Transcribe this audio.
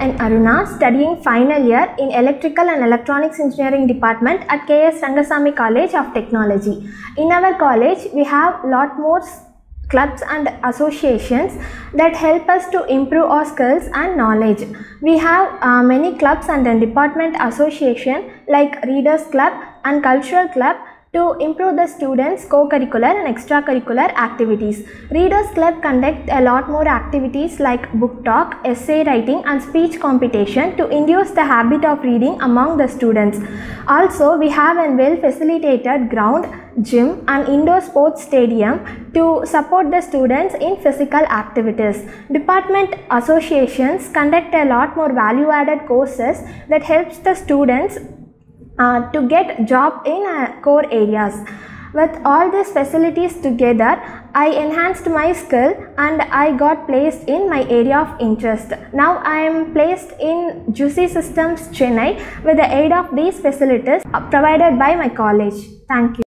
an Aruna studying final year in Electrical and Electronics Engineering Department at KS Rangasamy College of Technology. In our college, we have lot more clubs and associations that help us to improve our skills and knowledge. We have uh, many clubs and a department association like Readers Club and Cultural Club to improve the students' co-curricular and extracurricular activities. Readers Club conduct a lot more activities like book talk, essay writing and speech competition to induce the habit of reading among the students. Also, we have a well facilitated ground, gym and indoor sports stadium to support the students in physical activities. Department associations conduct a lot more value added courses that helps the students uh, to get job in uh, core areas. With all these facilities together, I enhanced my skill and I got placed in my area of interest. Now I am placed in Juicy Systems Chennai with the aid of these facilities uh, provided by my college. Thank you.